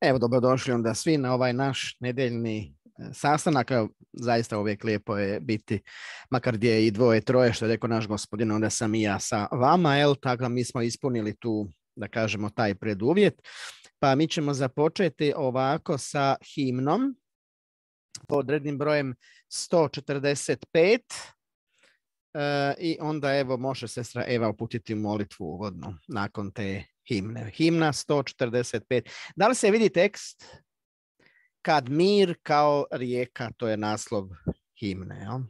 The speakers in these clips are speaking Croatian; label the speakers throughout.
Speaker 1: Evo, dobrodošli onda svi na ovaj naš nedeljni e, sastanak. Zaista uvijek lijepo je biti, makar gdje je i dvoje, troje, što je rekao naš gospodin, onda sam i ja sa vama, jel? Tako mi smo ispunili tu, da kažemo, taj preduvjet. Pa mi ćemo započeti ovako sa himnom pod rednim brojem 145. E, I onda evo može sestra Eva uputiti molitvu uvodno nakon te himne. Himna 145. Da li se vidi tekst? Kad mir kao rijeka, to je naslov himne. Ja?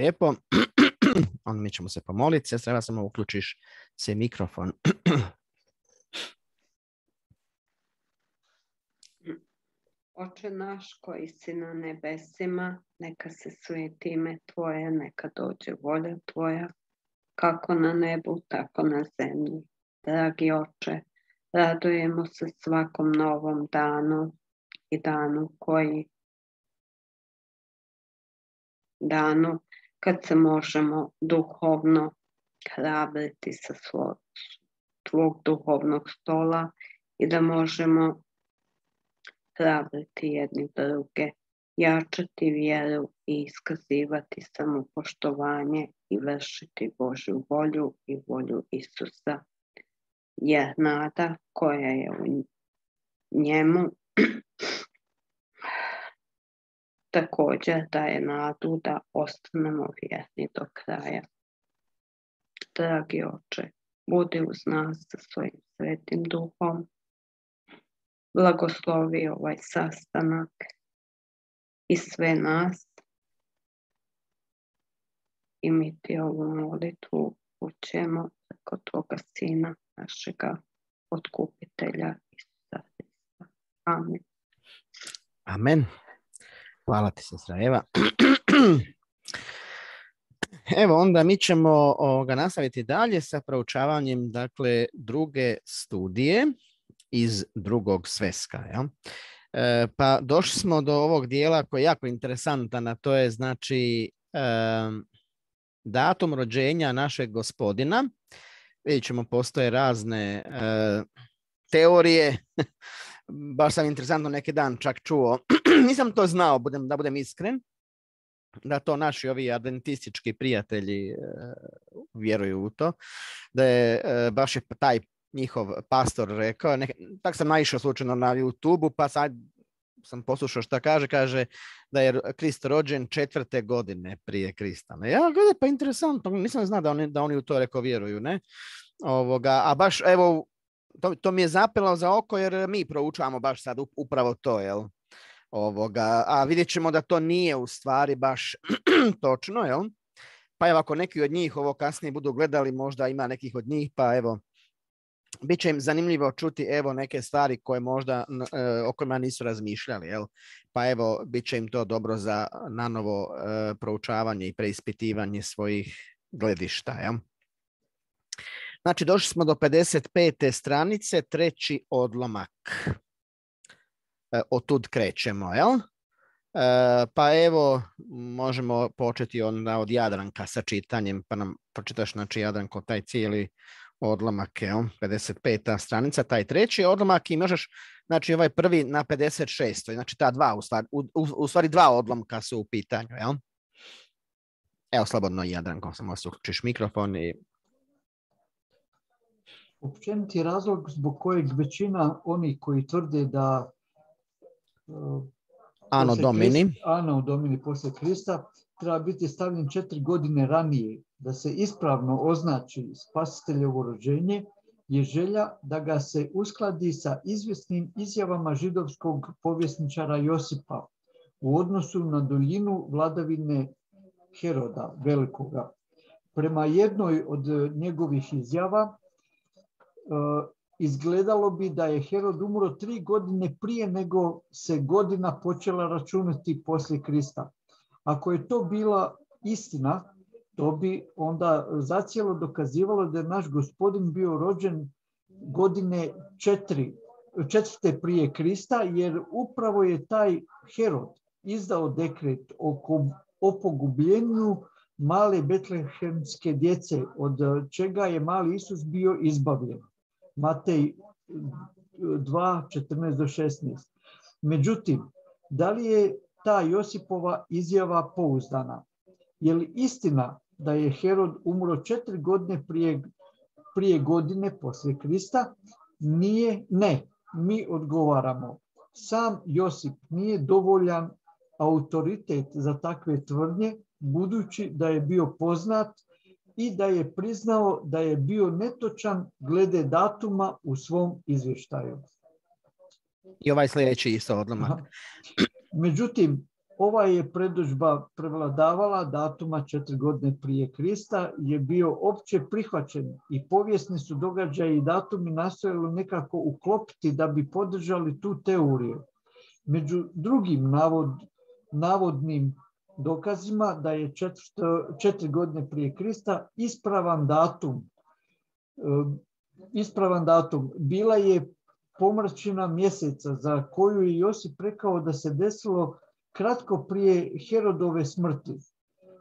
Speaker 1: lijepo. Onda mi ćemo se pomoliti. Sestra, ja samo uključiš se mikrofon.
Speaker 2: Oče naš koji si na nebesima, neka se sveti ime Tvoje, neka dođe volja Tvoja, kako na nebu, tako na zemlji. Dragi oče, radujemo se svakom novom danu i danu koji danu kad se možemo duhovno hrabriti sa svog, duhovnog stola i da možemo hrabriti jedni druge, jačati vjeru i iskazivati samopoštovanje i vršiti Božju volju i volju Isusa. Jer nada koja je u njemu također daje nadu da ostanemo vjerni do kraja. Dragi oče, budi uz nas sa svojim svetim duhom, blagoslovi ovaj sastanak i sve nas i mi ti ovu molitvu učemo preko Tvoga Sina, našega otkupitelja Isusa. Amen.
Speaker 1: Amen. Hvala ti, sestra Eva. Evo, onda mi ćemo ga nastaviti dalje sa proučavanjem dakle, druge studije iz drugog sveska. Ja? E, pa došli smo do ovog dijela koji je jako interesantan, a to je znači e, datum rođenja našeg gospodina. Vidjet ćemo, postoje razne e, teorije. Baš sam interesantno neki dan čak čuo. Nisam to znao, budem, da budem iskren da to naši ovi adventistički prijatelji vjeruju u to, da je baš je taj njihov pastor rekao, nek, tak sam naišao slučajno na youtube pa sad sam poslušao šta kaže, kaže da je Krist rođen četvrte godine prije Krista. Ja gledaj, pa interesantno, nisam znao da oni, da oni u to reko vjeruju, ne? Ovoga, a baš, evo, to, to mi je zapelo za oko jer mi proučavamo baš sad upravo to, jel? Ovoga, a vidjet ćemo da to nije u stvari baš točno, jel? Pa evo, ako neki od njih ovo kasnije budu gledali, možda ima nekih od njih, pa evo, bit će im zanimljivo čuti evo neke stvari koje možda e, o kojima nisu razmišljali. Jel? Pa evo, bit će im to dobro za nanovo e, proučavanje i preispitivanje svojih gledišta. Jel? Znači, došli smo do 55. stranice, treći odlomak. E, otud krećemo, jel? pa evo, možemo početi onda od Jadranka sa čitanjem, pa nam pročitaš, znači, Jadranko, taj cijeli odlomak, je 55. stranica, taj treći odlomak i možeš, znači ovaj prvi na 56. Znači ta dva, u stvari, u, u stvari dva odlomka su u pitanju, jel? Evo, slobodno Jadranko, samo uključiš mikrofon i...
Speaker 3: Općeniti razlog zbog kojeg većina onih koji tvrde da
Speaker 1: uh, Ano Domini.
Speaker 3: ano Domini poslije Krista treba biti stavljen četiri godine ranije da se ispravno označi spasiteljevo rođenje je želja da ga se uskladi sa izvjesnim izjavama židovskog povjesničara Josipa u odnosu na duljinu vladavine Heroda Velikoga. Prema jednoj od njegovih izjava e, izgledalo bi da je Herod umro tri godine prije nego se godina počela računati poslije Krista. Ako je to bila istina, to bi onda zacijelo dokazivalo da je naš gospodin bio rođen godine četiri, četvrte prije Krista, jer upravo je taj Herod izdao dekret oko, o pogubljenju male betlehemske djece, od čega je mali Isus bio izbavljen. Matej 2, 14 do 16. Međutim, da li je ta Josipova izjava pouzdana? Je li istina da je Herod umro četiri godine prije, prije godine poslije Krista? Nije, ne. Mi odgovaramo. Sam Josip nije dovoljan autoritet za takve tvrdnje, budući da je bio poznat i da je priznao da je bio netočan glede datuma u svom izvještaju.
Speaker 1: I ovaj sljedeći isto odlomak.
Speaker 3: Međutim, ova je predođba prevladavala datuma četiri godine prije Krista, je bio opće prihvaćen i povijesni su događaji i datumi nastojali nekako uklopiti da bi podržali tu teoriju. Među drugim navod, navodnim dokazima da je četiri godine prije Krista ispravan datum. E, ispravan datum. Bila je pomračina mjeseca za koju je Josip rekao da se desilo kratko prije Herodove smrti.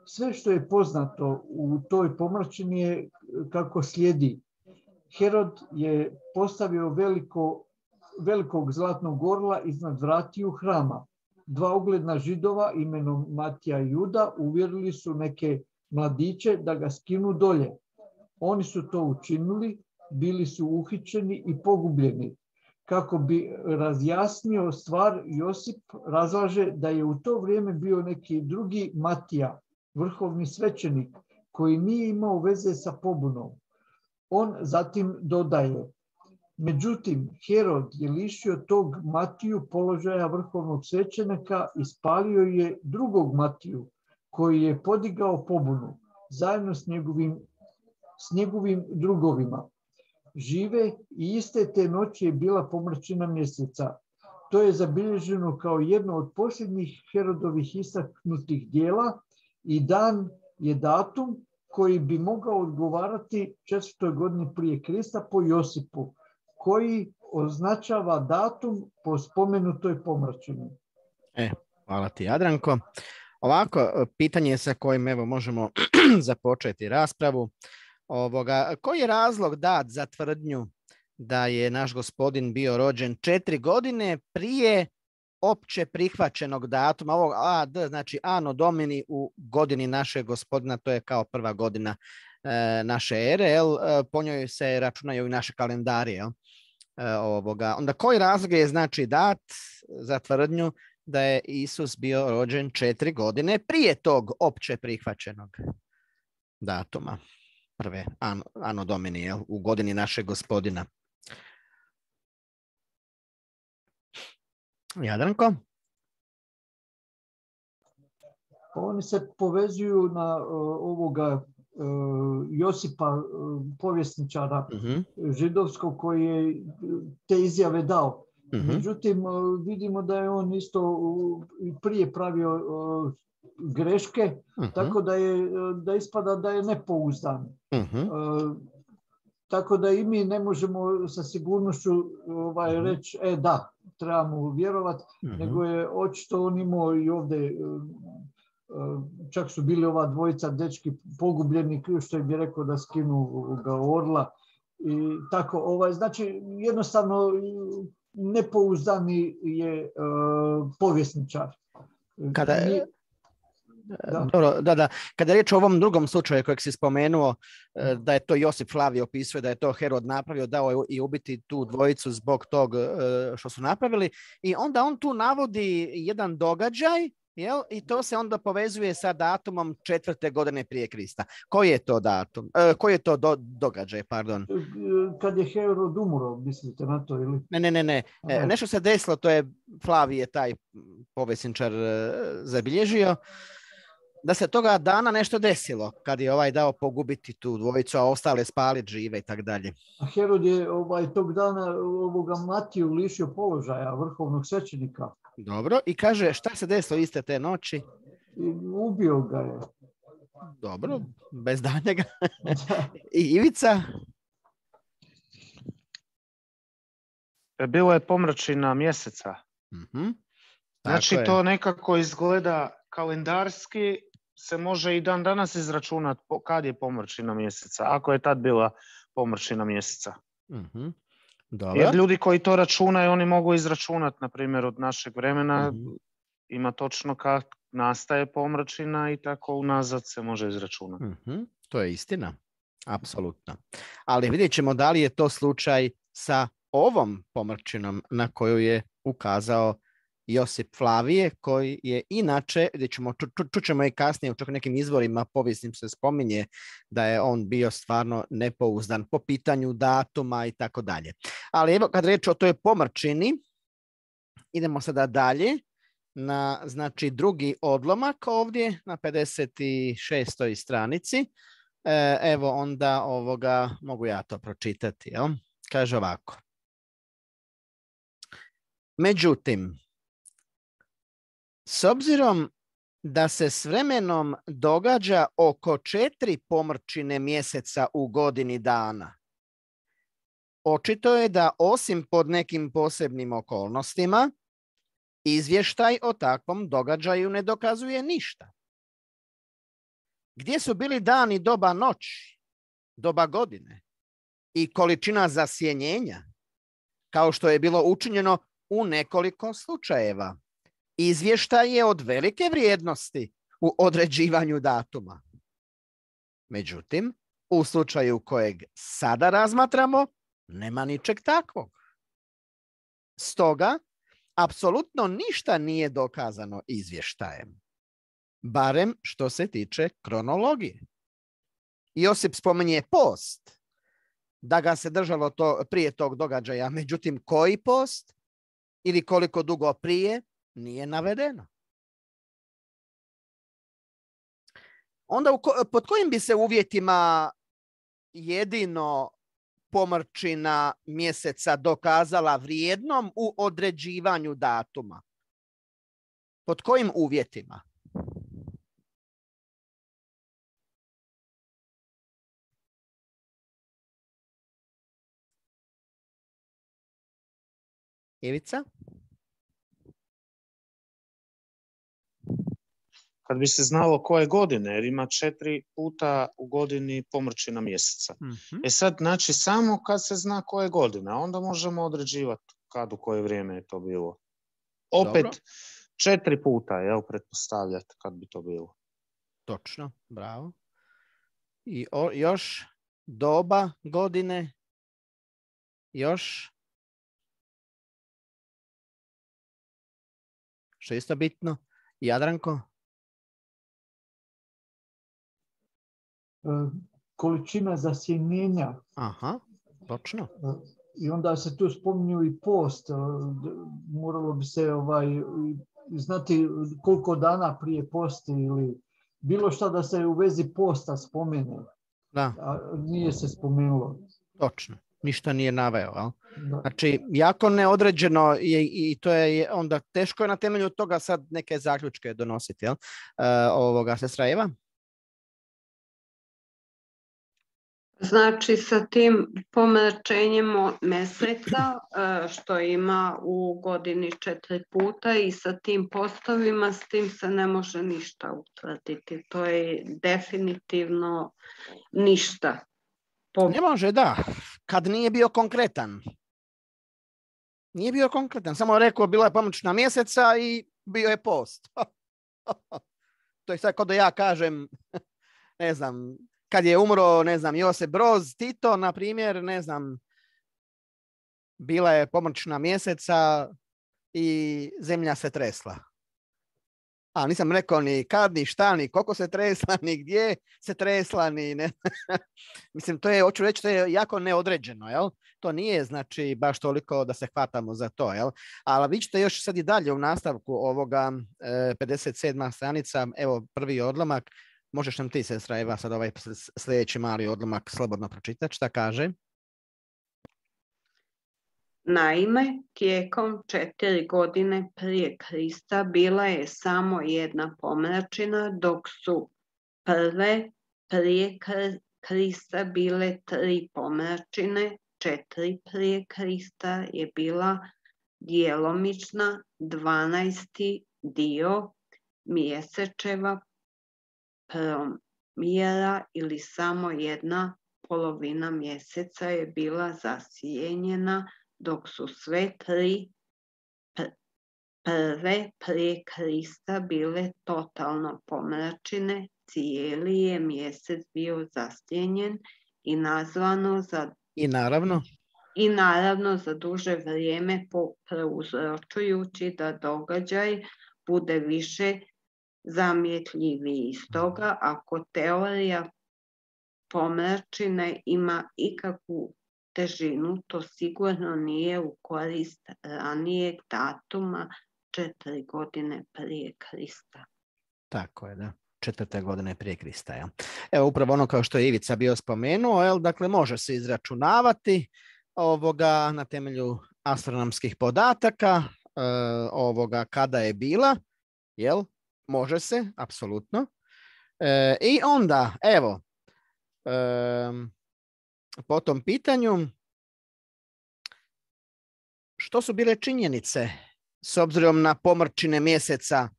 Speaker 3: Sve što je poznato u toj pomračini je kako slijedi. Herod je postavio veliko, velikog zlatnog orla iznad vratiju hrama. Dva ugledna židova imenom Matija i Juda uvjerili su neke mladiće da ga skinu dolje. Oni su to učinili, bili su uhićeni i pogubljeni. Kako bi razjasnio stvar, Josip razlaže da je u to vrijeme bio neki drugi Matija, vrhovni svećenik, koji nije imao veze sa pobunom. On zatim dodaje, međutim, Herod je lišio tog Matiju položaja vrhovnog svećenika i spalio je drugog Matiju, koji je podigao pobunu, zajedno s njegovim, s njegovim drugovima. Žive i iste te noći je bila pomrčina mjeseca. To je zabilježeno kao jedno od posljednjih Herodovih istaknutih dijela i dan je datum koji bi mogao odgovarati četvrtoj godini prije Krista po Josipu, koji označava datum po spomenutoj pomračini.
Speaker 1: E, hvala ti, Jadranko. Ovako, pitanje sa kojim evo možemo započeti raspravu. Ovoga, koji je razlog dat za tvrdnju da je naš gospodin bio rođen četiri godine prije opće prihvaćenog datuma, ovog AD, znači Ano Domini u godini našeg gospodina, to je kao prva godina e, naše ere, jel? E, po njoj se računaju i naše kalendari. Jel? E, ovoga. Onda koji razlog je znači dat za tvrdnju da je Isus bio rođen četiri godine prije tog opće prihvaćenog datuma? Prve Ano, ano Domini, u godini našeg gospodina. Jadranko?
Speaker 3: Oni se povezuju na uh, ovoga Josipa, uh, povjesničara uh-huh. židovskog koji je te izjave dao. Uh-huh. Međutim, vidimo da je on isto prije pravio greške, uh-huh. tako da je da ispada da je nepouzdan. Tako da i mi ne možemo sa sigurnošću ovaj, reći, e da, trebamo vjerovati, nego je očito on imao i ovdje, e, e, čak su bili ova dvojica dečki pogubljeni, što je bi rekao da skinu ga orla. I tako, ovaj, znači jednostavno nepouzdani je uh, povjesničar.
Speaker 1: Kada, je, da. Dobro, da, da. Kada je riječ o ovom drugom slučaju kojeg si spomenuo, da je to Josip Flavio opisuje, da je to Herod napravio, dao je i ubiti tu dvojicu zbog tog što su napravili. I onda on tu navodi jedan događaj Jel? I to se onda povezuje sa datumom četvrte godine prije Krista. Koji je to datum? E, koji je to do, događaj, pardon?
Speaker 3: Kad je Herod umro, mislite na to ili?
Speaker 1: Ne, ne, ne, ne. E, nešto se desilo, to je Flavije taj povesničar e, zabilježio da se toga dana nešto desilo kad je ovaj dao pogubiti tu dvojicu, a ostale spali žive i tako dalje.
Speaker 3: A Herod je ovaj, tog dana ovoga Matiju lišio položaja vrhovnog svećenika.
Speaker 1: Dobro, i kaže šta se desilo iste te noći?
Speaker 3: I ubio ga je.
Speaker 1: Dobro, bez danjega. I Ivica?
Speaker 4: Bilo je pomračina mjeseca. Uh-huh. Znači to nekako izgleda kalendarski se može i dan danas izračunati kad je pomrčina mjeseca, ako je tad bila pomrčina mjeseca.
Speaker 1: Uh
Speaker 4: Jer ljudi koji to računaju, oni mogu izračunati, na primjer, od našeg vremena uh ima točno kad nastaje pomrčina i tako unazad se može izračunati.
Speaker 1: uh To je istina, apsolutno. Ali vidjet ćemo da li je to slučaj sa ovom pomrčinom na koju je ukazao Josip Flavije, koji je inače, gdje ćemo, ču, čućemo i kasnije, u čak nekim izvorima povijesnim se spominje da je on bio stvarno nepouzdan po pitanju datuma i tako dalje. Ali evo, kad reč o toj pomrčini, idemo sada dalje na znači drugi odlomak ovdje na 56. stranici. E, evo onda ovoga mogu ja to pročitati. Jel? Kaže ovako. Međutim, S obzirom da se s vremenom događa oko četiri pomrčine mjeseca u godini dana. Očito je da osim pod nekim posebnim okolnostima, izvještaj o takvom događaju ne dokazuje ništa. Gdje su bili dani doba noći, doba godine i količina zasjenjenja, kao što je bilo učinjeno u nekoliko slučajeva? Izvještaj je od velike vrijednosti u određivanju datuma. Međutim, u slučaju kojeg sada razmatramo, nema ničeg takvog. Stoga, apsolutno ništa nije dokazano izvještajem. Barem što se tiče kronologije. Josip spomenje post, da ga se držalo to prije tog događaja. Međutim, koji post ili koliko dugo prije, nije navedeno. Onda pod kojim bi se uvjetima jedino pomrčina mjeseca dokazala vrijednom u određivanju datuma? Pod kojim uvjetima? Ivica?
Speaker 4: Kad bi se znalo koje godine, jer ima četiri puta u godini pomrčina mjeseca. mm E sad, znači, samo kad se zna koje godine, onda možemo određivati kad u koje vrijeme je to bilo. Opet, četiri puta, jel, pretpostavljati kad bi to bilo.
Speaker 1: Točno, bravo. I još doba godine, još što je isto bitno, Jadranko?
Speaker 3: Količina zasjenjenja.
Speaker 1: Aha, točno. E,
Speaker 3: I onda se tu spominju i post. E, moralo bi se ovaj, znati koliko dana prije posti ili bilo šta da se u vezi posta spomene.
Speaker 1: Da.
Speaker 3: A nije se spomenulo.
Speaker 1: Točno. Ništa nije naveo. Znači, jako neodređeno je, i to je onda teško je na temelju toga sad neke zaključke donositi. Jel? ovoga, sestra Eva?
Speaker 2: Znači sa tim pomračenjem meseca e, što ima u godini četiri puta i sa tim postovima s tim se ne može ništa utvrditi. To je definitivno ništa.
Speaker 1: Ne može, da. Kad nije bio konkretan. Nije bio konkretan. Samo rekao bila je pomoćna mjeseca i bio je post. to je sad kod da ja kažem, ne znam, kad je umro, ne znam, Josep Broz Tito, na primjer, ne znam, bila je pomoćna mjeseca i zemlja se tresla. A nisam rekao ni kad, ni šta, ni koliko se tresla, ni gdje se tresla, ni ne. Mislim, to je, hoću reći, to je jako neodređeno, jel? To nije, znači, baš toliko da se hvatamo za to, jel? Ali vi ćete još sad i dalje u nastavku ovoga 57. E, stranica, evo prvi odlomak, Možeš nam ti, sestra Eva, sad ovaj sljedeći mali odlomak slobodno pročitati. Šta kaže?
Speaker 2: Naime, tijekom četiri godine prije Krista bila je samo jedna pomračina, dok su prve prije Krista bile tri pomračine, četiri prije Krista je bila djelomična dvanaesti dio mjesečeva mjera ili samo jedna polovina mjeseca je bila zasijenjena dok su sve tri prve prije Krista bile totalno pomračine, cijeli je mjesec bio zasjenjen i nazvano za...
Speaker 1: I naravno?
Speaker 2: I naravno za duže vrijeme preuzročujući da događaj bude više zamjetljiviji. Stoga ako teorija pomračine ima ikakvu težinu, to sigurno nije u korist ranijeg datuma četiri godine prije Krista.
Speaker 1: Tako je, da. Četvrte godine prije Krista. Ja. Evo upravo ono kao što je Ivica bio spomenuo, jel, dakle može se izračunavati ovoga na temelju astronomskih podataka, e, ovoga kada je bila Jel? Može se, apsolutno. E, I onda, evo, po tom pitanju, što su bile činjenice s obzirom na pomrčine mjeseca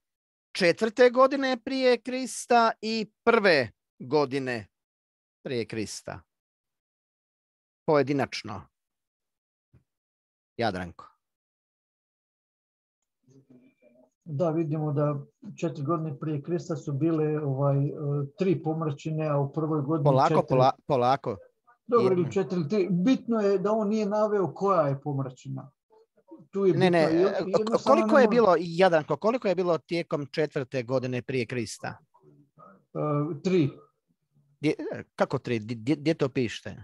Speaker 1: četvrte godine prije Krista i prve godine prije Krista? Pojedinačno. Jadranko.
Speaker 3: Da, vidimo da četiri godine prije Krista su bile ovaj, e, tri pomrčine, a u prvoj godini
Speaker 1: polako, četiri. polako.
Speaker 3: Dobro, ili četiri, tri. Bitno je da on nije naveo koja je pomrčina.
Speaker 1: Tu je ne, ne, e, koliko je bilo, Jadranko, koliko je bilo tijekom četvrte godine prije Krista?
Speaker 3: Uh, tri.
Speaker 1: kako tri? Gdje to pište?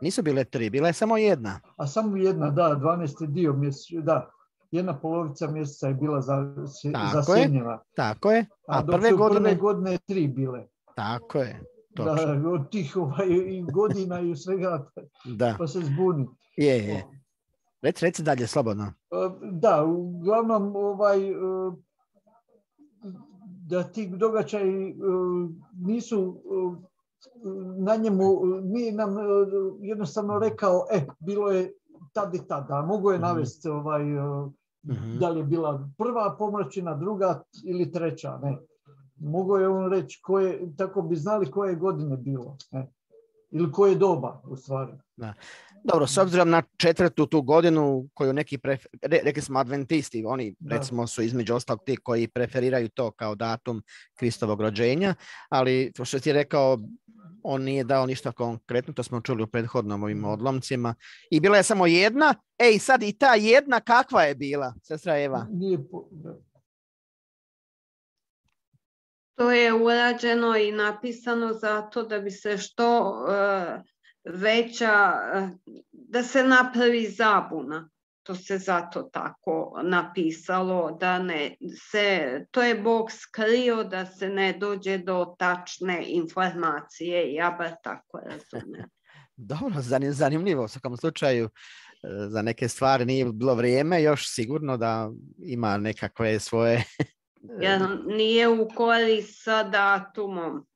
Speaker 1: Nisu bile tri, bila je samo jedna.
Speaker 3: A samo jedna, da, 12. dio mjeseca, da. Jedna polovica mjeseca je bila za,
Speaker 1: tako Je, tako je.
Speaker 3: A, A prve, godine... prve godine tri bile.
Speaker 1: Tako je.
Speaker 3: Točno. Da, od tih ovaj, i godina i svega
Speaker 1: da.
Speaker 3: pa se zbuni.
Speaker 1: Je, je. Reci, reci dalje, slobodno. E,
Speaker 3: da, uglavnom ovaj, e, da ti događaji e, nisu na njemu, nije nam jednostavno rekao, e, bilo je tad i tada, mogu je mhm. navesti ovaj, mhm. da li je bila prva pomračina, druga ili treća, ne mogao je on reći koje, tako bi znali koje godine bilo. Ne? Ili koje doba, u stvari.
Speaker 1: Da. Dobro, s obzirom na četvrtu tu godinu koju neki, prefer, rekli smo adventisti, oni recimo su između ostalog ti koji preferiraju to kao datum Kristovog rođenja, ali to što ti je rekao, on nije dao ništa konkretno, to smo čuli u prethodnom ovim odlomcima. I bila je samo jedna, ej sad i ta jedna kakva je bila, sestra Eva?
Speaker 3: Nije,
Speaker 2: To je urađeno i napisano zato da bi se što e, veća, e, da se napravi zabuna. To se zato tako napisalo, da ne se, to je Bog skrio da se ne dođe do tačne informacije, ja bar tako razumijem.
Speaker 1: Dobro, zanimljivo u svakom slučaju e, za neke stvari nije bilo vrijeme još sigurno da ima nekakve svoje
Speaker 2: jer nije u korist sa datumom.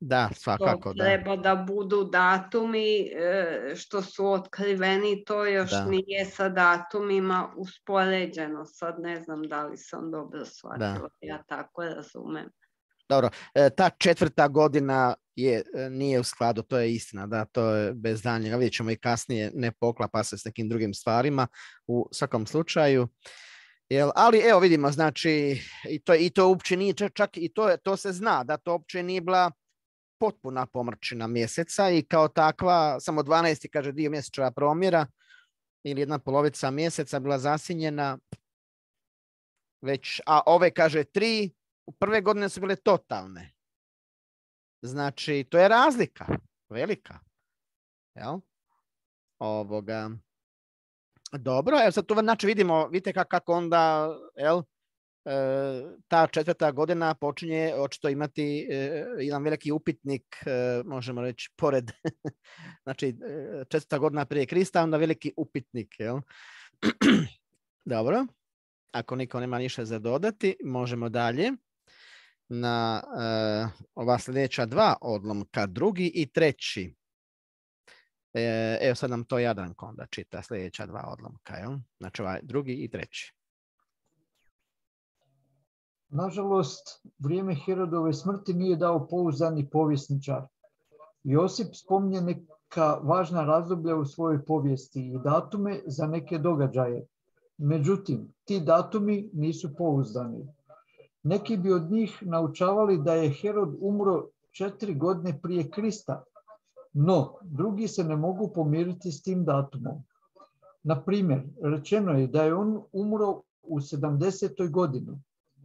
Speaker 1: Da, svakako.
Speaker 2: To treba da. budu datumi e, što su otkriveni, to još nije sa datumima uspoređeno. Sad ne znam da li sam dobro shvatila, ja tako razumem.
Speaker 1: Dobro, e, ta četvrta godina je, e, nije u skladu, to je istina, da, to je bez daljnjega. Vidjet ćemo i kasnije, ne poklapa se s nekim drugim stvarima. U svakom slučaju, Jel, ali evo vidimo, znači, i to, i to uopće nije, čak i to, to se zna, da to uopće nije bila potpuna pomrčina mjeseca i kao takva, samo 12. kaže dio mjesečeva promjera ili jedna polovica mjeseca bila zasinjena, već, a ove kaže tri, u prve godine su bile totalne. Znači, to je razlika, velika. Jel? Ovoga. Dobro, evo sad tu znači vidimo, vidite kako onda, jel, ta četvrta godina počinje očito imati e, jedan veliki upitnik, e, možemo reći, pored, znači četvrta godina prije Krista, onda veliki upitnik, jel? Dobro, ako niko nema ništa za dodati, možemo dalje na ova sljedeća dva odlomka, drugi i treći. E, evo sad nam to Jadranko onda čita sljedeća dva odlomka. Jel? Znači ovaj drugi i treći.
Speaker 3: Nažalost, vrijeme Herodove smrti nije dao pouzdani povjesničar. Josip spominje neka važna razdoblja u svojoj povijesti i datume za neke događaje. Međutim, ti datumi nisu pouzdani. Neki bi od njih naučavali da je Herod umro četiri godine prije Krista, no, drugi se ne mogu pomiriti s tim datumom. Na primjer, rečeno je da je on umro u 70. godini.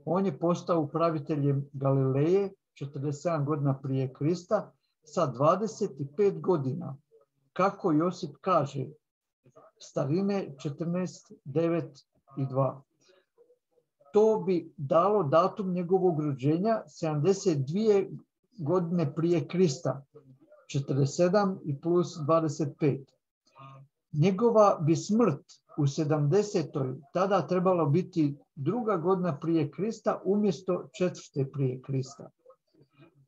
Speaker 3: On je postao upraviteljem Galileje 47 godina prije Krista sa 25 godina. Kako Josip kaže, starine 14, 9 i 2. To bi dalo datum njegovog rođenja 72 godine prije Krista, 47 i plus 25. Njegova bi smrt u 70. tada trebalo biti druga godina prije Krista umjesto četvrte prije Krista.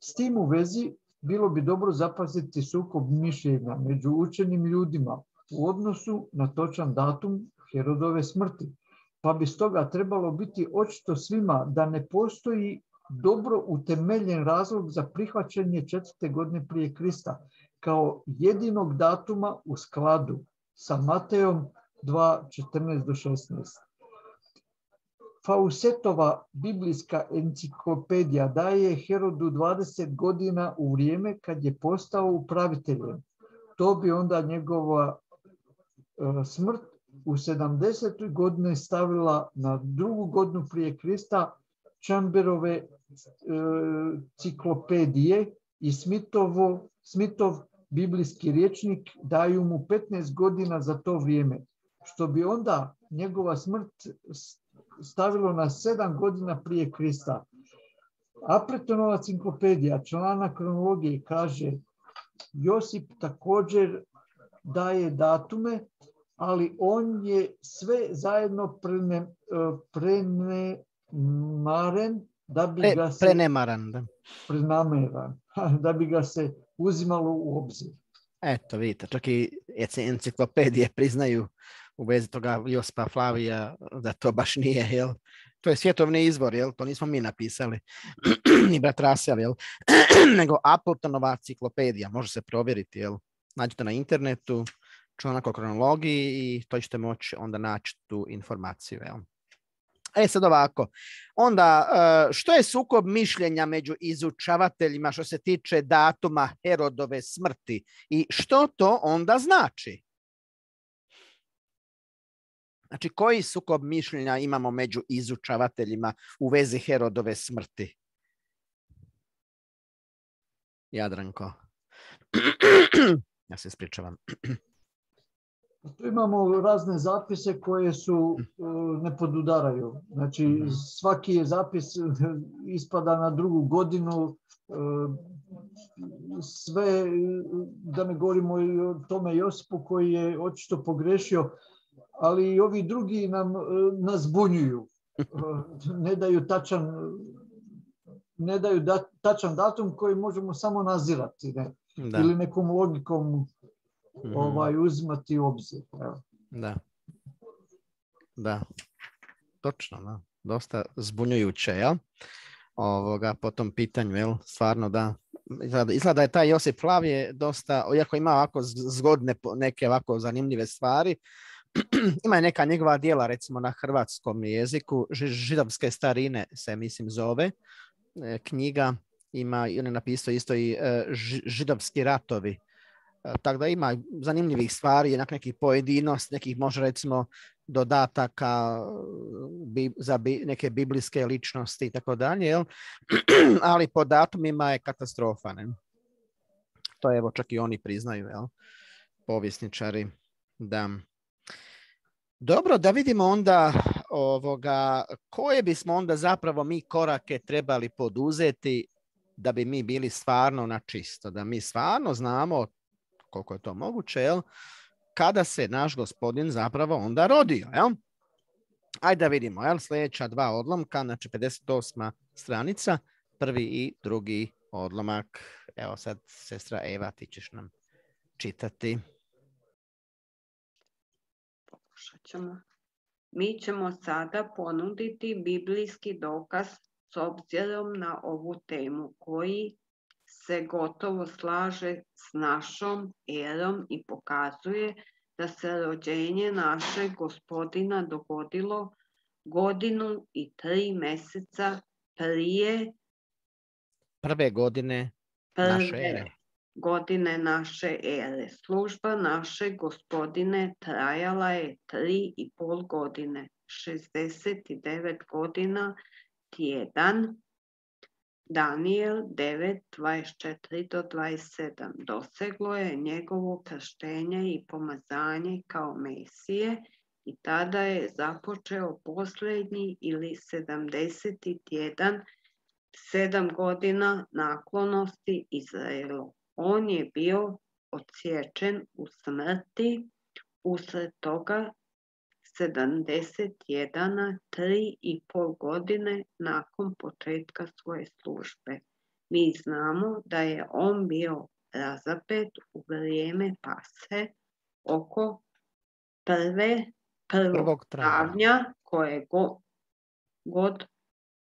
Speaker 3: S tim u vezi bilo bi dobro zapaziti sukob mišljenja među učenim ljudima u odnosu na točan datum Herodove smrti. Pa bi stoga trebalo biti očito svima da ne postoji dobro utemeljen razlog za prihvaćanje četvrte godine prije Krista kao jedinog datuma u skladu sa Matejom 2.14 do 16. Fausetova biblijska enciklopedija daje Herodu 20 godina u vrijeme kad je postao upraviteljem. To bi onda njegova e, smrt u 70. godini stavila na drugu godinu prije Krista Čamberove e, ciklopedije i Smitovo, Smitov biblijski riječnik daju mu 15 godina za to vrijeme, što bi onda njegova smrt stavilo na 7 godina prije Krista. Apretonova ciklopedija, člana kronologije, kaže Josip također daje datume, ali on je sve zajedno prene, prenemaran da bi ga se...
Speaker 1: Prenemaran, da.
Speaker 3: Prenameran, da bi ga se uzimalo u obzir.
Speaker 1: Eto, vidite, čak i enciklopedije priznaju u vezi toga Jospa Flavija da to baš nije, jel? To je svjetovni izvor, jel? To nismo mi napisali, ni brat Rasel, jel? Nego Appletonova ciklopedija, može se provjeriti, jel? Nađete na internetu članak o kronologiji i to ćete moći onda naći tu informaciju, jel? E sad ovako, onda e, što je sukob mišljenja među izučavateljima što se tiče datuma Herodove smrti i što to onda znači? Znači, koji sukob mišljenja imamo među izučavateljima u vezi Herodove smrti? Jadranko. ja se ispričavam.
Speaker 3: Tu imamo razne zapise koje su mm. ne podudaraju. Znači mhm. svaki je zapis ispada na drugu godinu. E, sve, da ne govorimo i o tome Josipu koji je očito pogrešio, ali i ovi drugi nam e, nas bunjuju. E, ne daju tačan ne daju tačan datum koji možemo samo nazirati. Ne? Ili nekom logikom mm ovaj, uzimati u obzir. Evo.
Speaker 1: Da. Da. Točno, da. Dosta zbunjujuće, jel? Ovoga, po tom pitanju, jel? Stvarno, da. Izgleda, izgleda da je taj Josip Flavije dosta, iako ima ovako zgodne neke ovako zanimljive stvari, ima neka njegova dijela recimo na hrvatskom jeziku, židovske starine se mislim zove, e, knjiga ima, on je napisao isto i e, židovski ratovi, tako da ima zanimljivih stvari, jednak nekih pojedinost, nekih možda recimo dodataka e, za neke biblijske ličnosti i tako dalje, ali po datumima je katastrofa. Ne? To evo čak i oni priznaju, jel? povjesničari. Da. Dobro, da vidimo onda ovoga, koje bismo onda zapravo mi korake trebali poduzeti da bi mi bili stvarno na čisto, da mi stvarno znamo koliko je to moguće, jel? kada se naš gospodin zapravo onda rodio. Jel? Ajde da vidimo, jel? sljedeća dva odlomka, znači 58. stranica, prvi i drugi odlomak. Evo sad, sestra Eva, ti ćeš nam čitati.
Speaker 2: Pokušat ćemo. Mi ćemo sada ponuditi biblijski dokaz s obzirom na ovu temu koji se gotovo slaže s našom erom i pokazuje da se rođenje našeg gospodina dogodilo godinu i tri mjeseca prije
Speaker 1: prve godine naše ere.
Speaker 2: godine naše ere. Služba naše gospodine trajala je tri i pol godine, 69 godina, tjedan, Daniel 9, 24 do 27 doseglo je njegovo krštenje i pomazanje kao Mesije i tada je započeo posljednji ili 70. tjedan sedam godina naklonosti Izraelu. On je bio odsječen u smrti usred toga 71 tri i pol godine nakon početka svoje službe. Mi znamo da je on bio razapet u vrijeme pase oko prve prvog travnja koje god,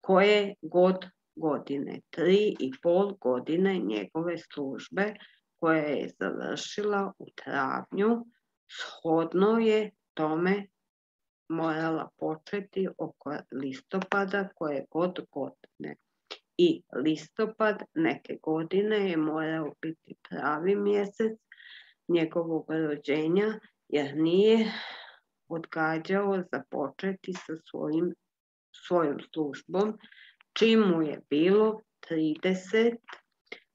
Speaker 2: koje god godine, tri i pol godine njegove službe koje je završila u travnju, shodno je tome morala početi oko listopada koje god godine. I listopad neke godine je morao biti pravi mjesec njegovog rođenja jer nije odgađao započeti sa svojim, svojom službom čim mu je bilo 30,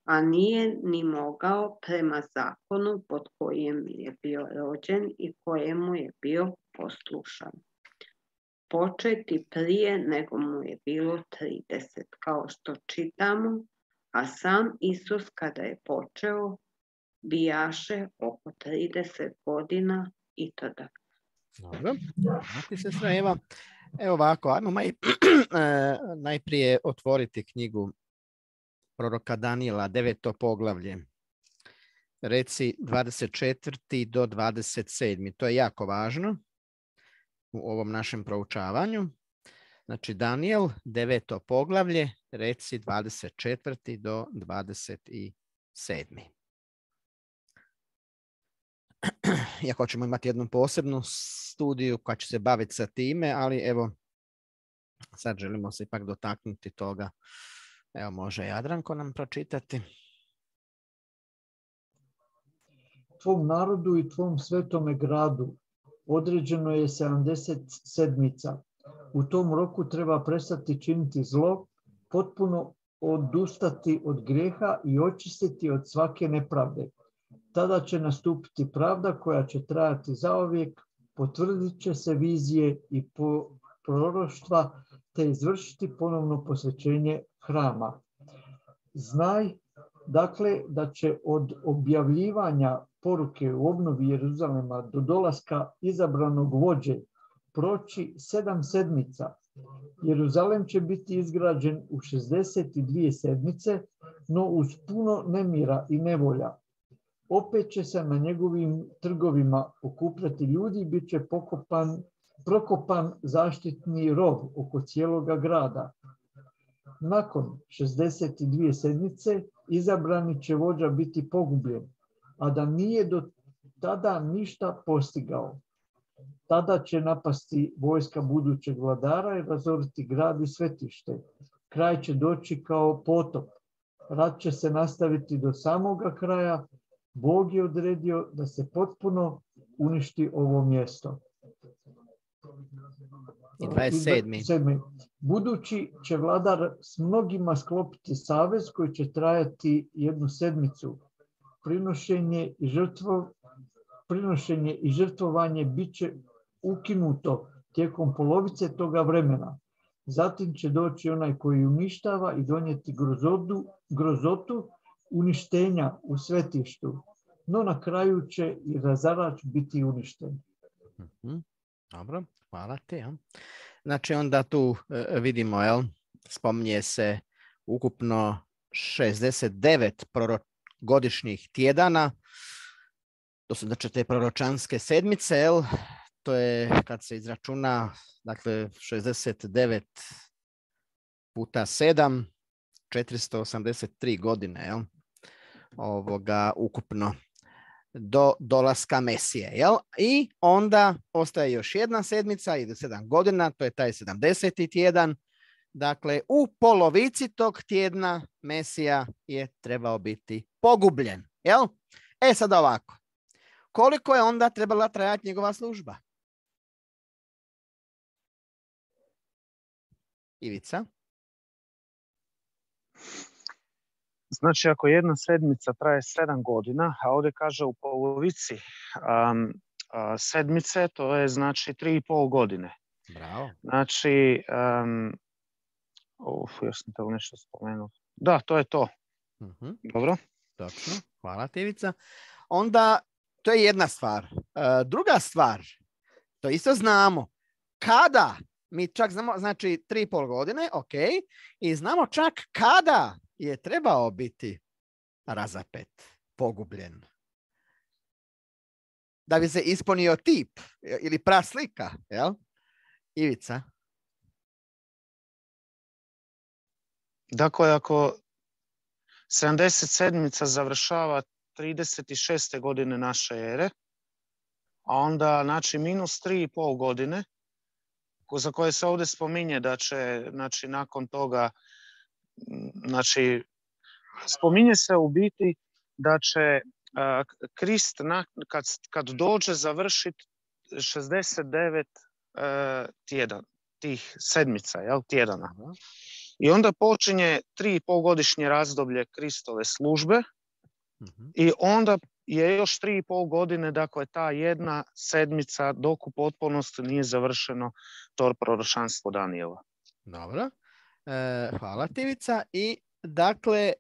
Speaker 2: a nije ni mogao prema zakonu pod kojem je bio rođen i kojemu je bio poslušan. Početi prije nego mu je bilo 30, kao što čitamo, a sam Isus kada je počeo bijaše oko 30 godina i tada.
Speaker 1: Dobro, se sve, Eva. Evo ovako, ajmo maj, najprije otvoriti knjigu proroka Danijela, deveto poglavlje. Reci 24. do 27. To je jako važno u ovom našem proučavanju. Znači Daniel, deveto poglavlje, reci 24. do 27. Iako ćemo imati jednu posebnu studiju koja će se baviti sa time, ali evo, sad želimo se ipak dotaknuti toga. Evo, može Jadranko nam pročitati.
Speaker 3: Tvom narodu i tvom svetome gradu određeno je 70 sedmica. U tom roku treba prestati činiti zlo, potpuno odustati od grijeha i očistiti od svake nepravde tada će nastupiti pravda koja će trajati zaovijek, potvrdit će se vizije i proroštva, te izvršiti ponovno posvećenje hrama. Znaj, dakle, da će od objavljivanja poruke u obnovi Jeruzalema do dolaska izabranog vođe proći sedam sedmica. Jeruzalem će biti izgrađen u 62 sedmice, no uz puno nemira i nevolja, opet će se na njegovim trgovima okupljati ljudi bit će pokopan, prokopan zaštitni rov oko cijeloga grada. Nakon 62 sedmice izabrani će vođa biti pogubljen, a da nije do tada ništa postigao. Tada će napasti vojska budućeg vladara i razoriti grad i svetište. Kraj će doći kao potop. Rat će se nastaviti do samoga kraja, Bog je odredio da se potpuno uništi ovo mjesto.
Speaker 1: I 27.
Speaker 3: Budući će vladar s mnogima sklopiti savez koji će trajati jednu sedmicu. Prinošenje i, žrtvo, prinošenje i žrtvovanje bit će ukinuto tijekom polovice toga vremena. Zatim će doći onaj koji uništava i donijeti grozotu, grozotu uništenja u svetištu, no na kraju će i razarač biti uništen.
Speaker 1: Mhm. Dobro, hvala ti. Znači onda tu e, vidimo, jel, spominje se ukupno 69 godišnjih tjedana, to su znači te proročanske sedmice, jel, to je kad se izračuna, dakle 69 puta 7, 483 godine, jel? ovoga ukupno do dolaska Mesije. Jel? I onda ostaje još jedna sedmica, ide sedam godina, to je taj 70. tjedan. Dakle, u polovici tog tjedna Mesija je trebao biti pogubljen. Jel? E sad ovako. Koliko je onda trebala trajati njegova služba? Ivica?
Speaker 4: Znači, ako jedna sedmica traje sedam godina, a ovdje kaže u polovici um, sedmice, to je znači tri i pol godine.
Speaker 1: Bravo.
Speaker 4: Znači, um, uf, još sam to nešto spomenuo. Da, to je to. uh Dobro.
Speaker 1: Točno. Hvala, Tivica. Onda, to je jedna stvar. druga stvar, to isto znamo. Kada, mi čak znamo, znači tri pol godine, ok, i znamo čak kada je trebao biti razapet, pogubljen. Da bi se ispunio tip ili praslika, jel? Ivica?
Speaker 4: Dakle, ako 77. završava 36. godine naše ere, a onda znači minus 3,5 godine, za koje se ovdje spominje da će znači, nakon toga, znači, spominje se u biti da će Krist kad, kad dođe završiti 69 tjedan, tih sedmica, jel, tjedana. I onda počinje tri i godišnje razdoblje Kristove službe mhm. i onda je još tri i pol godine, dakle ta jedna sedmica dok u potpunosti nije završeno to prorošanstvo Danijela.
Speaker 1: Dobro, e, hvala Tivica. I dakle,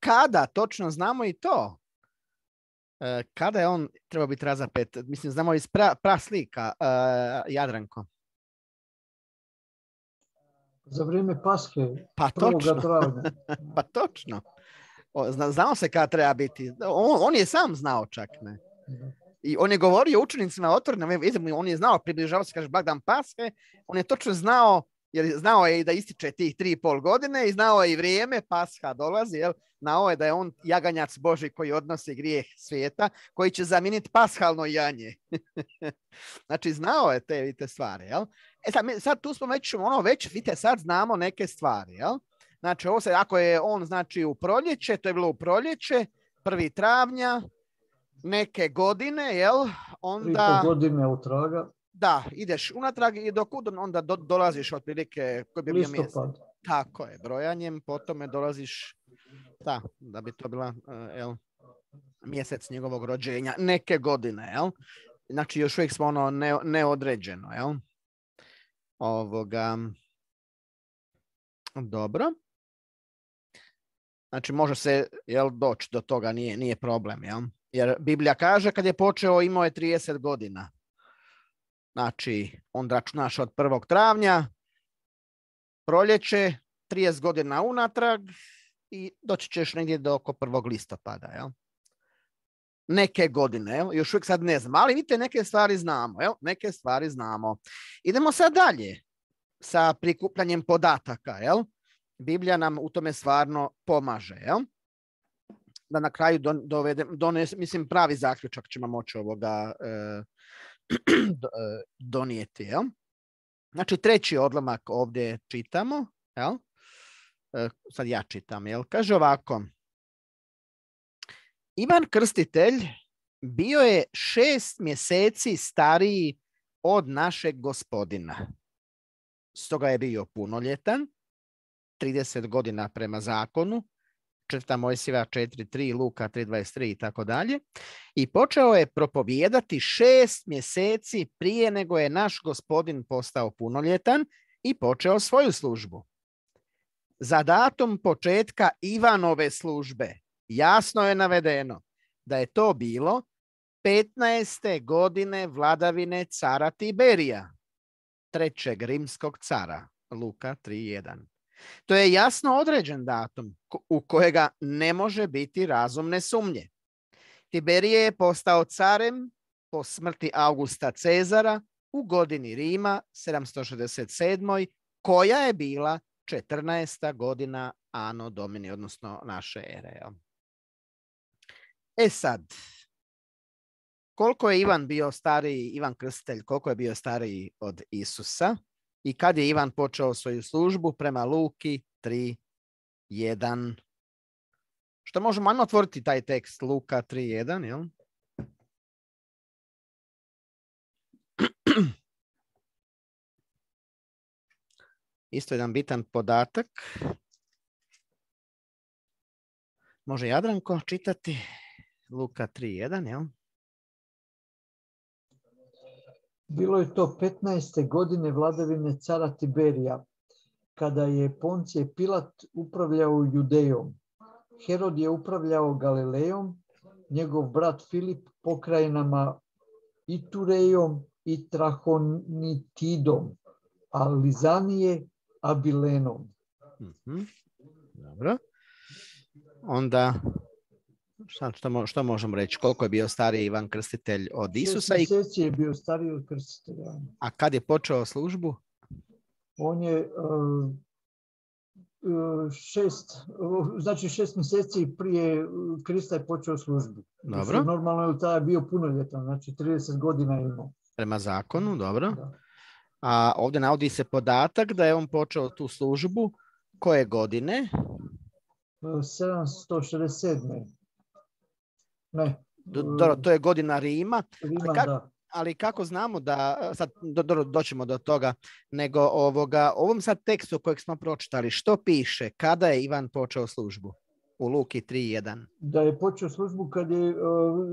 Speaker 1: kada, točno znamo i to, e, kada je on trebao biti razapet, mislim znamo iz pra, praslika, e, Jadranko.
Speaker 3: Za vrijeme Paske.
Speaker 1: Pa točno. pa točno. Znao se kada treba biti. On, on, je sam znao čak. Ne? I on je govorio učenicima otvoreno, on je znao, približavao se, kaže, blagdan Paske, on je točno znao, jer znao je i da ističe tih tri i pol godine i znao je i vrijeme, Pasha dolazi, jel? znao je da je on jaganjac Boži koji odnosi grijeh svijeta, koji će zamijeniti pashalno janje. znači, znao je te, te stvari. Jel? E sad, sad tu smo već, ono, već, vidite, sad znamo neke stvari. Jel? Znači, ovo se, ako je on znači u proljeće, to je bilo u proljeće, prvi travnja, neke godine, jel? Onda...
Speaker 3: godine utraga.
Speaker 1: Da, ideš unatrag i dok onda do, dolaziš otprilike koji bi bio mjesec. Tako je, brojanjem, potom dolaziš, da, da bi to bila uh, jel, mjesec njegovog rođenja, neke godine, jel? Znači, još uvijek smo ono ne, neodređeno, jel? Ovoga. Dobro. Znači može se jel, doći do toga, nije, nije problem. Jel? Jer Biblija kaže kad je počeo imao je 30 godina. Znači on računaš od 1. travnja, proljeće, 30 godina unatrag i doći ćeš negdje do oko 1. listopada. Jel? Neke godine, jel? još uvijek sad ne znam, ali vidite neke stvari znamo. Jel? Neke stvari znamo. Idemo sad dalje sa prikupljanjem podataka. Jel? Biblija nam u tome stvarno pomaže. Jel? Da na kraju dovedem, dones, mislim pravi zaključak ćemo moći ovoga e, e, donijeti. Jel? Znači treći odlomak ovdje čitamo. Jel? E, sad ja čitam. Jel? Kaže ovako. Ivan Krstitelj bio je šest mjeseci stariji od našeg gospodina. Stoga je bio punoljetan 30 godina prema zakonu, četvrta Mojsijeva 4.3, Luka 3.23 i tako dalje. I počeo je propovijedati šest mjeseci prije nego je naš gospodin postao punoljetan i počeo svoju službu. Za datum početka Ivanove službe jasno je navedeno da je to bilo 15. godine vladavine cara Tiberija, trećeg rimskog cara, Luka 3.1. To je jasno određen datum u kojega ne može biti razumne sumnje. Tiberije je postao carem po smrti Augusta Cezara u godini Rima 767. koja je bila 14. godina Ano Domini, odnosno naše ere. E sad, koliko je Ivan bio stariji, Ivan Krstelj, koliko je bio stariji od Isusa? I kad je Ivan počeo svoju službu prema Luki 3.1. Što možemo ajmo otvoriti taj tekst Luka 3.1, jel? Isto jedan bitan podatak. Može Jadranko čitati Luka 3.1, jel?
Speaker 3: Bilo je to 15. godine vladavine cara Tiberija, kada je Poncije Pilat upravljao Judejom. Herod je upravljao Galilejom, njegov brat Filip pokrajinama i Turejom i Trahonitidom, a Lizanije Abilenom.
Speaker 1: mm Dobro. Onda, šta, što, možemo reći? Koliko je bio stariji Ivan Krstitelj od Isusa?
Speaker 3: Šest mjeseci je bio stariji od Krstitelja.
Speaker 1: A kad je počeo službu?
Speaker 3: On je uh, šest, znači šest mjeseci prije Krista je počeo službu.
Speaker 1: Dobro.
Speaker 3: Normalno je tada bio punoljetan, znači 30 godina imao.
Speaker 1: Prema zakonu, dobro. A ovdje navodi se podatak da je on počeo tu službu koje godine?
Speaker 3: 767. Ne.
Speaker 1: Dobro, to je godina Rima.
Speaker 3: Rima, da
Speaker 1: ali kako znamo da, sad do, doćemo do toga, nego ovoga, ovom sad tekstu kojeg smo pročitali, što piše, kada je Ivan počeo službu? U Luki 3.1.
Speaker 3: Da je počeo službu kad je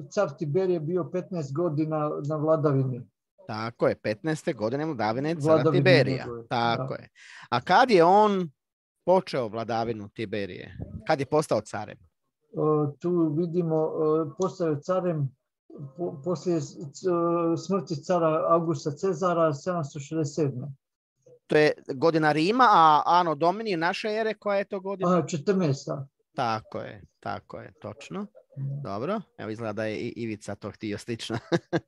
Speaker 3: car Tiberije bio 15 godina na vladavini.
Speaker 1: Tako je, 15. godine vladavine cara Tiberija. Tako je. A kad je on počeo vladavinu Tiberije? Kad je postao carem?
Speaker 3: Tu vidimo, postao je carem poslije smrti cara Augusta Cezara 767.
Speaker 1: To je godina Rima, a Ano Domini naše ere, koja je to godina? A,
Speaker 3: 14.
Speaker 1: Tako je, tako je, točno. Dobro, evo izgleda da je i Ivica to htio slično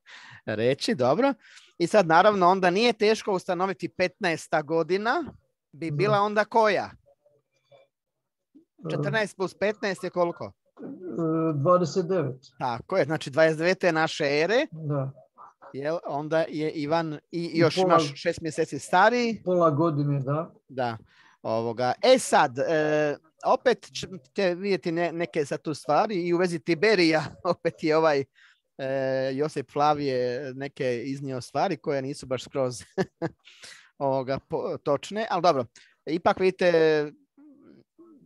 Speaker 1: reći, dobro. I sad naravno onda nije teško ustanoviti 15. godina, bi bila onda koja? 14 plus 15 je koliko?
Speaker 3: 29.
Speaker 1: Tako je, znači 29. naše ere.
Speaker 3: Da.
Speaker 1: Jel, onda je Ivan i još imaš šest mjeseci stariji.
Speaker 3: Pola godine, da.
Speaker 1: Da. Ovoga. E sad, e, opet ćete vidjeti neke za tu stvari i u vezi Tiberija opet je ovaj e, Josip Flavije neke iznio stvari koje nisu baš skroz ovoga, točne, ali dobro. Ipak vidite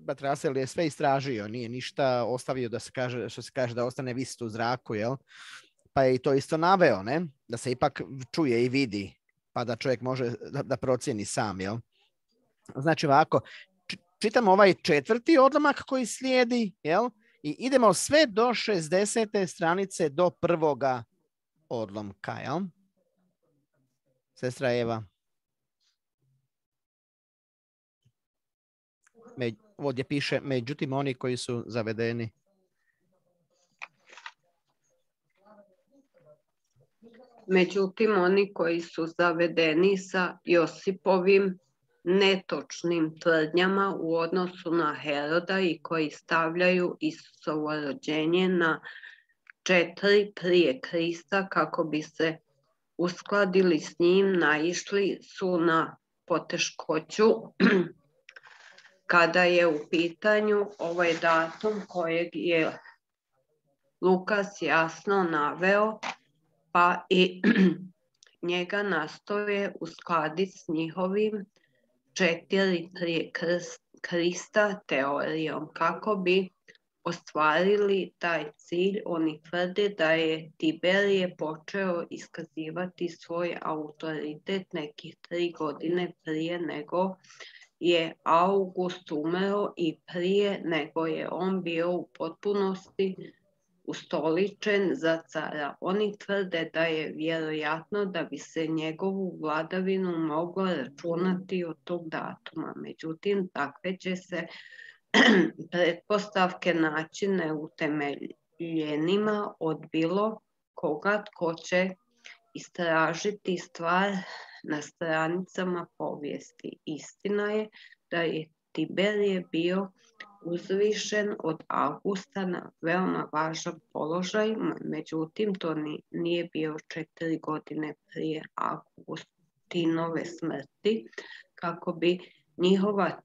Speaker 1: Batrasel je sve istražio, nije ništa ostavio da se kaže, što se kaže da ostane visit u zraku, jel? Pa je i to isto naveo, ne? Da se ipak čuje i vidi, pa da čovjek može da, da procjeni sam, jel? Znači ovako, čitamo ovaj četvrti odlomak koji slijedi, jel? I idemo sve do 60. stranice do prvoga odlomka, jel? Sestra Eva. Ovdje piše, međutim oni koji su zavedeni.
Speaker 2: Međutim, oni koji su zavedeni sa Josipovim netočnim tvrdnjama u odnosu na Heroda i koji stavljaju Isusovo rođenje na četiri prije Krista kako bi se uskladili s njim, naišli su na poteškoću kada je u pitanju ovaj datum kojeg je Lukas jasno naveo, pa i njega nastoje uskladiti s njihovim četiri Krista teorijom kako bi ostvarili taj cilj. Oni tvrde da je Tiberije počeo iskazivati svoj autoritet nekih tri godine prije nego je August umeo i prije nego je on bio u potpunosti ustoličen za cara. Oni tvrde da je vjerojatno da bi se njegovu vladavinu moglo računati od tog datuma. Međutim, takve će se pretpostavke naći neutemeljenima od bilo koga tko će istražiti stvar na stranicama povijesti. Istina je da je Tiberije bio uzvišen od Augusta na veoma važan položaj, međutim to nije bio četiri godine prije Augustinove smrti, kako bi njihova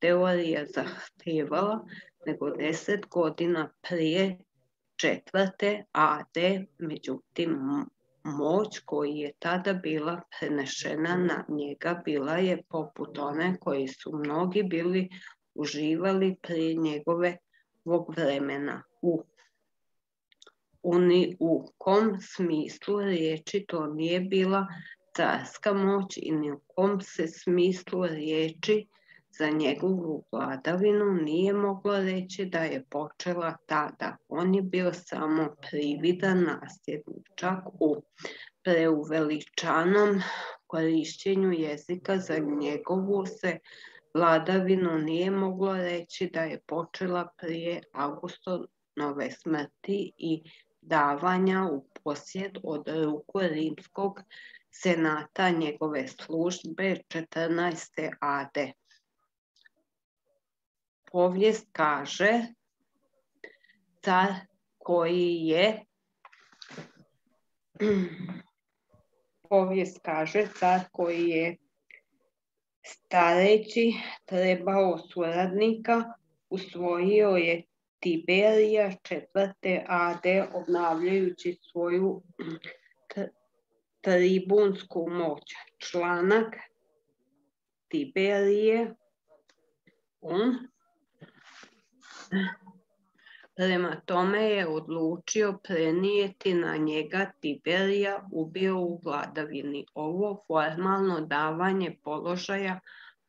Speaker 2: teorija zahtijevala, nego deset godina prije četvrte AD, međutim moć koji je tada bila prenešena na njega bila je poput one koji su mnogi bili uživali prije njegove vremena. U, uni, u kom smislu riječi to nije bila carska moć i ni u kom se smislu riječi za njegovu vladavinu nije moglo reći da je počela tada. On je bio samo prividan nasljednik. Čak u preuveličanom korišćenju jezika za njegovu se vladavinu nije moglo reći da je počela prije Augustonove smrti i davanja u posjed od ruku rimskog senata njegove službe 14. ade. Povijest kaže car koji je povijest kaže car koji je stareći trebao suradnika usvojio je Tiberija četvrte AD obnavljajući svoju tribunsku moć. Članak Tiberije on Prema tome je odlučio prenijeti na njega Tiberija ubio u vladavini. Ovo formalno davanje položaja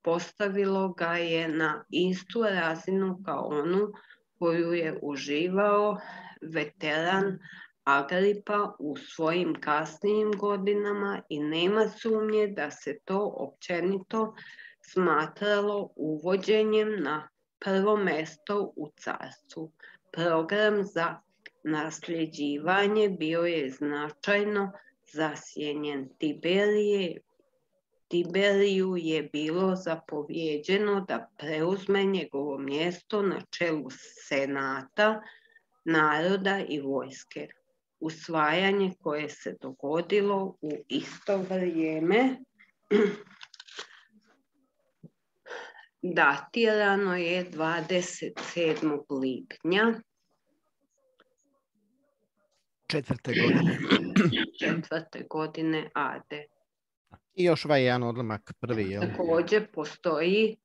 Speaker 2: postavilo ga je na istu razinu kao onu koju je uživao veteran Agripa u svojim kasnijim godinama i nema sumnje da se to općenito smatralo uvođenjem na prvo mesto u carstvu. Program za nasljeđivanje bio je značajno zasjenjen. Tiberije, Tiberiju je bilo zapovjeđeno da preuzme njegovo mjesto na čelu senata, naroda i vojske. Usvajanje koje se dogodilo u isto vrijeme datirano je 27. lipnja
Speaker 1: četvrte godine.
Speaker 2: četvrte godine Ade.
Speaker 1: I još ovaj jedan odlomak prvi.
Speaker 2: Jel? Također postoji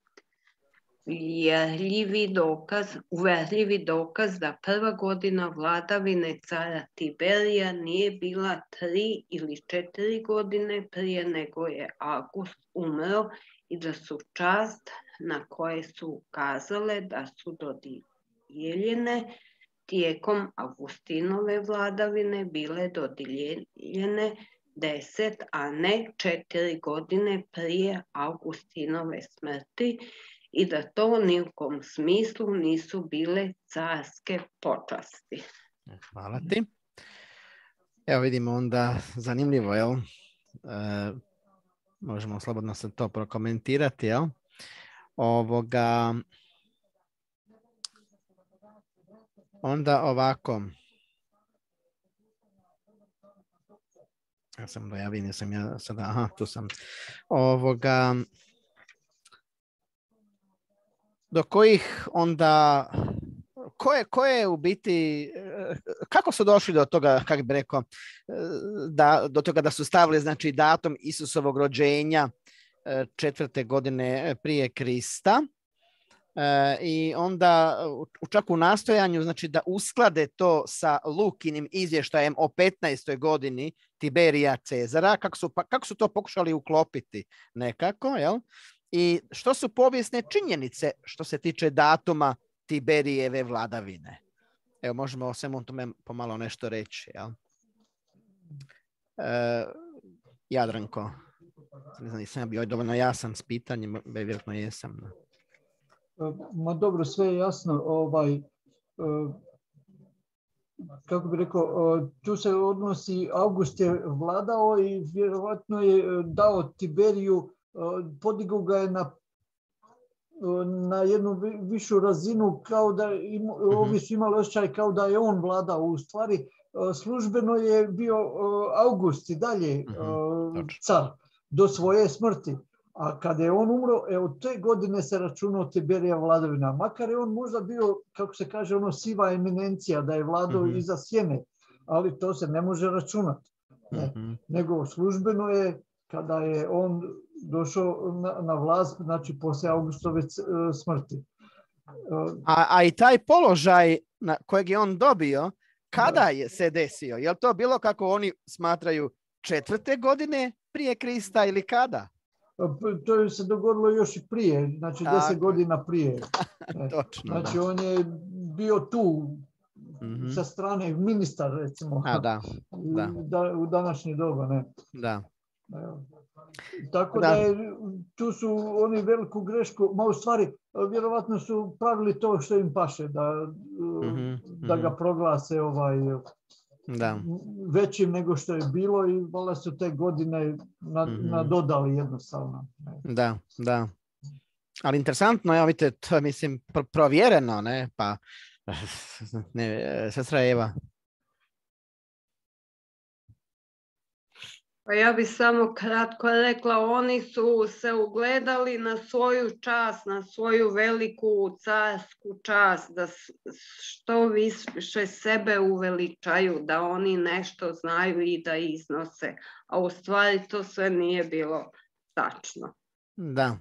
Speaker 2: uvjerljivi dokaz, uvjerljivi dokaz da prva godina vladavine cara Tiberija nije bila tri ili četiri godine prije nego je August umro i da su čast na koje su ukazale da su dodijeljene tijekom Augustinove vladavine bile dodijeljene deset, a ne četiri godine prije Augustinove smrti i da to ni u smislu nisu bile carske počasti.
Speaker 1: Hvala ti. Evo vidimo onda, zanimljivo, jel? E, možemo slobodno se to prokomentirati, jel? Ovoga, onda ovako. Ja sam dojavio, nisam ja sada, aha, tu sam. Ovoga, do kojih onda ko je, u biti, kako su došli do toga, kako bi rekao, da, do toga da su stavili znači datum Isusovog rođenja e, četvrte godine prije Krista i onda čak u nastojanju znači da usklade to sa Lukinim izvještajem o 15. godini Tiberija Cezara, kako su, pa, kako su to pokušali uklopiti nekako, jel? I što su povijesne činjenice što se tiče datuma Tiberijeve vladavine? Evo, možemo o svemu tome pomalo nešto reći. Jel? E, Jadranko, ne znam, nisam ja bio dovoljno jasan s pitanjem, vjerojatno jesam.
Speaker 3: Ma dobro, sve je jasno. Ovaj, e, kako bi rekao, tu se odnosi, August je vladao i vjerojatno je dao Tiberiju podigao ga je na na jednu višu razinu kao da im, mhm. ovi su imali osjećaj kao da je on vladao. U stvari službeno je bio August i dalje mhm, car do svoje smrti. A kada je on umro, e, od te godine se računao Tiberija vladavina. Makar je on možda bio, kako se kaže, ono siva eminencija, da je vladao mm iza sjene. Ali to se ne može računati. Mhm. Nego službeno je, kada je on došao na, na vlast, znači poslije Augustove e, smrti.
Speaker 1: A, a i taj položaj na kojeg je on dobio, kada je se desio? Je li to bilo kako oni smatraju četvrte godine prije Krista ili kada?
Speaker 3: to se dogodilo još i prije, znači deset godina prije.
Speaker 1: Točno,
Speaker 3: znači on je bio tu mm sa strane ministar recimo.
Speaker 1: A, da,
Speaker 3: da. u današnje doba. Ne?
Speaker 1: Da.
Speaker 3: Tako da. je, tu su oni veliku grešku, ma u stvari vjerovatno su pravili to što im paše, da, mhm, da ga mhm. proglase ovaj,
Speaker 1: da.
Speaker 3: većim nego što je bilo i valjda su te godine mhm. nadodali jednostavno.
Speaker 1: Da, da. Ali interesantno, ja vidite, to mislim provjereno, ne, pa ne, sestra Eva.
Speaker 2: Pa ja bih samo kratko rekla, oni su se ugledali na svoju čast, na svoju veliku carsku čast, da što više sebe uveličaju, da oni nešto znaju i da iznose. A u stvari to sve nije bilo tačno.
Speaker 1: Da,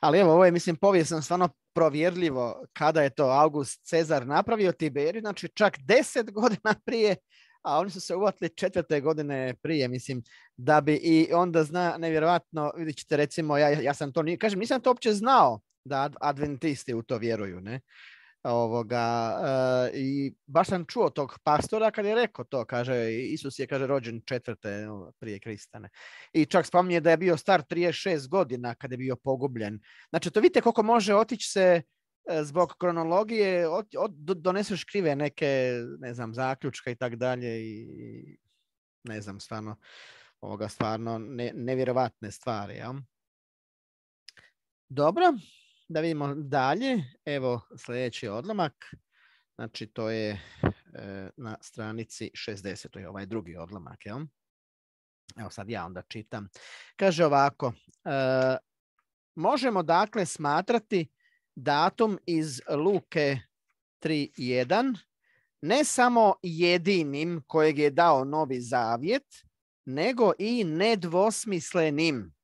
Speaker 1: ali evo, ovo je, mislim, povijesno stvarno provjerljivo kada je to August Cezar napravio Tiberi, znači čak deset godina prije a oni su se uvatili četvrte godine prije, mislim, da bi i onda zna, nevjerojatno, vidjet ćete recimo, ja, ja sam to, kažem, nisam to uopće znao da adventisti u to vjeruju, ne? Ovoga, uh, I baš sam čuo tog pastora kad je rekao to, kaže, Isus je, kaže, rođen četvrte prije Kristane. I čak spominje da je bio star 36 godina kad je bio pogubljen. Znači, to vidite koliko može otići se zbog kronologije od, doneseš krive neke, ne znam, zaključka i tak dalje i ne znam, stvarno, ovoga stvarno ne, nevjerovatne stvari. Ja? Dobro, da vidimo dalje. Evo sljedeći odlomak. Znači to je e, na stranici 60. To je ovaj drugi odlomak. Ja? Evo sad ja onda čitam. Kaže ovako. E, možemo dakle smatrati datum iz Luke 3.1 ne samo jedinim kojeg je dao novi zavjet, nego i nedvosmislenim.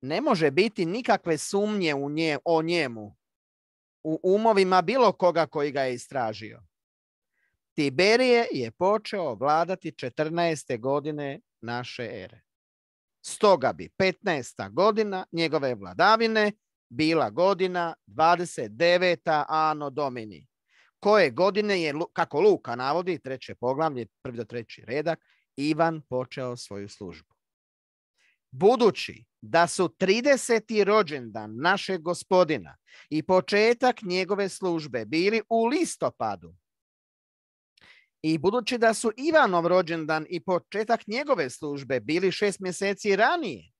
Speaker 1: Ne može biti nikakve sumnje u nje, o njemu u umovima bilo koga koji ga je istražio. Tiberije je počeo vladati 14. godine naše ere. Stoga bi 15. godina njegove vladavine bila godina 29. Ano Domini. Koje godine je, kako Luka navodi, treće poglavlje, prvi do treći redak, Ivan počeo svoju službu. Budući da su 30. rođendan našeg gospodina i početak njegove službe bili u listopadu, i budući da su Ivanov rođendan i početak njegove službe bili šest mjeseci ranije,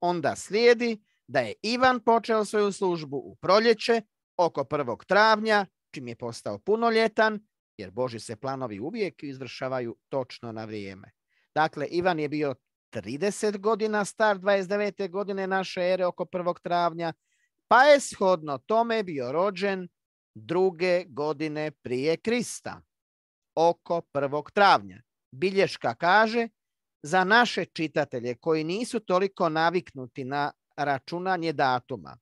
Speaker 1: onda slijedi da je Ivan počeo svoju službu u proljeće oko 1. travnja, čim je postao punoljetan, jer Boži se planovi uvijek izvršavaju točno na vrijeme. Dakle, Ivan je bio 30 godina star 29. godine naše ere oko 1. travnja, pa je shodno tome bio rođen druge godine prije Krista, oko 1. travnja. Bilješka kaže, za naše čitatelje koji nisu toliko naviknuti na računanje datuma.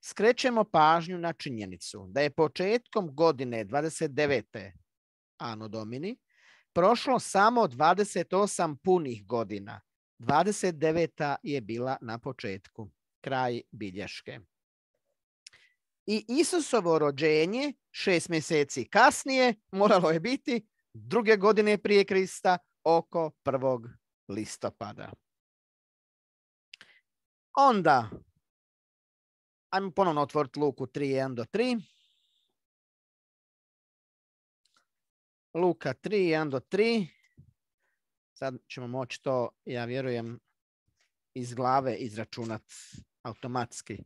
Speaker 1: Skrećemo pažnju na činjenicu da je početkom godine 29. Ano Domini prošlo samo 28 punih godina. 29. je bila na početku. Kraj bilješke. I Isusovo rođenje šest mjeseci kasnije moralo je biti druge godine prije Krista oko 1. listopada. Onda, ajmo ponovno otvoriti luku 3, 1 do 3. Luka 3, 1 do 3. Sad ćemo moći to, ja vjerujem, iz glave izračunati automatski.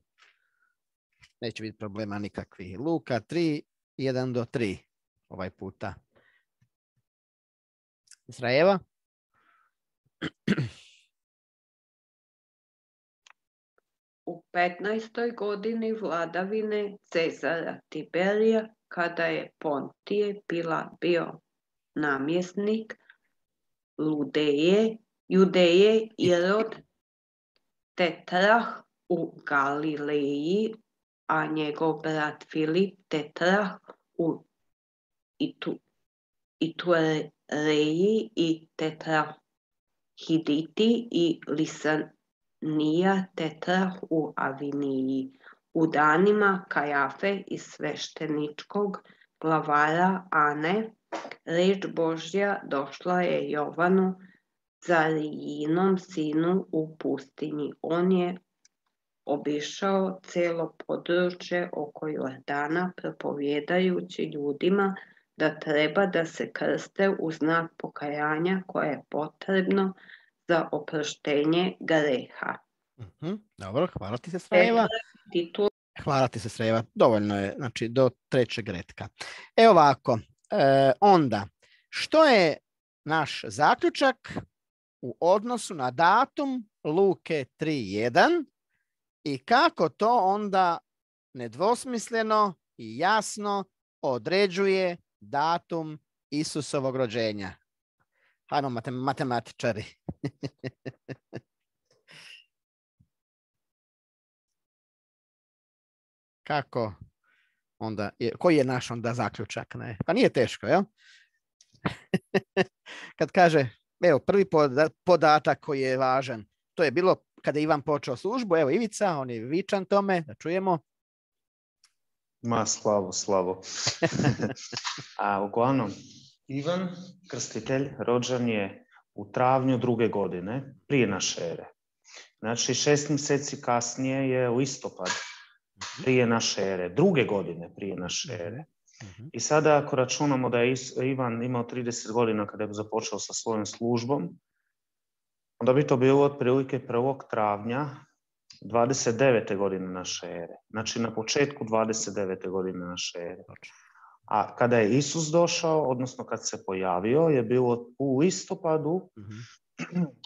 Speaker 1: Neće biti problema nikakvi. Luka 3, 1 do 3 ovaj puta. Israjeva?
Speaker 2: u 15. godini vladavine Cezara Tiberija, kada je Pontije bila bio namjesnik Ludeje, Judeje i rod Tetrah u Galileji, a njegov brat Filip Tetrah u Itu, Itureji i Tetrah Hiditi i Lisan, Nija Tetrah u Aviniji. U danima Kajafe i svešteničkog glavara Ane, reč Božja došla je Jovanu, Zarijinom sinu u pustinji. On je obišao cijelo područje oko Jordana propovjedajući ljudima da treba da se krste u znak pokajanja koje je potrebno za oproštenje greha.
Speaker 1: Mhm, dobro, hvala ti se Sreva. Hvala ti se Sreva. Dovoljno je, znači do trećeg redka. Evo ovako, e, onda, što je naš zaključak u odnosu na datum Luke 3.1 i kako to onda nedvosmisleno i jasno određuje datum Isusovog rođenja. Hajmo matematičari. Kako onda, koji je naš onda zaključak? Ne? Pa nije teško, jel? Kad kaže, evo, prvi podatak koji je važan, to je bilo kada je Ivan počeo službu, evo Ivica, on je vičan tome, da čujemo.
Speaker 4: Ma, slavo, slavo. A uglavnom, Ivan, krstitelj, rođen je u travnju druge godine, prije naše ere. Znači, šest mjeseci kasnije je u listopad, mhm. prije naše ere, druge godine prije naše mhm. ere. Mhm. I sada ako računamo da je Ivan imao 30 godina kada je započeo sa svojom službom, onda bi to bilo otprilike 1. travnja 29. godine naše ere. Znači na početku 29. godine naše ere. A kada je Isus došao, odnosno kad se pojavio, je bilo u listopadu, mm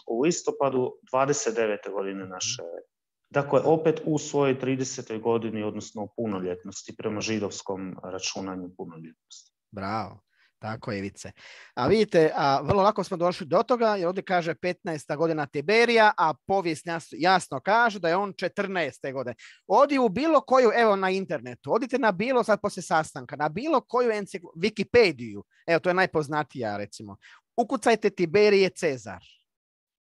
Speaker 4: u listopadu 29. godine naše ere. Dakle, opet u svojoj 30. godini, odnosno u punoljetnosti, prema židovskom računanju punoljetnosti.
Speaker 1: Bravo. Tako je, Vice. A vidite, a vrlo lako smo došli do toga, jer ovdje kaže 15. godina Tiberija, a povijest jasno kaže da je on 14. godine. Odi u bilo koju, evo na internetu, odite na bilo, sad poslije sastanka, na bilo koju encikl... Wikipediju, evo to je najpoznatija recimo, ukucajte Tiberije Cezar.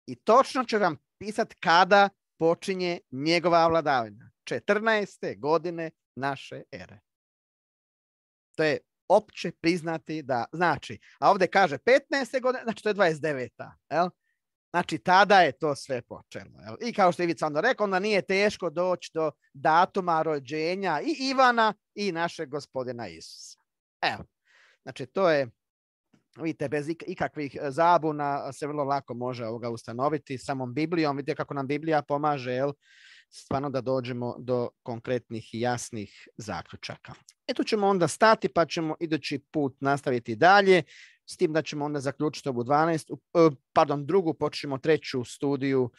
Speaker 1: I točno će vam pisati kada počinje njegova vladavina. 14. godine naše ere. To je opće priznati da znači, a ovdje kaže 15. godine, znači to je 29. Jel? Znači, tada je to sve počelo. Jel? I kao što je Ivica onda rekao, onda nije teško doći do datuma rođenja i Ivana i našeg gospodina Isusa. Evo, znači to je, vidite, bez ikakvih zabuna se vrlo lako može ovoga ustanoviti samom Biblijom. Vidite kako nam Biblija pomaže, jel? Stvarno da dođemo do konkretnih i jasnih zaključaka. E tu ćemo onda stati pa ćemo idući put nastaviti dalje, s tim da ćemo onda zaključiti ovu 12, e, pardon, drugu, počnemo treću studiju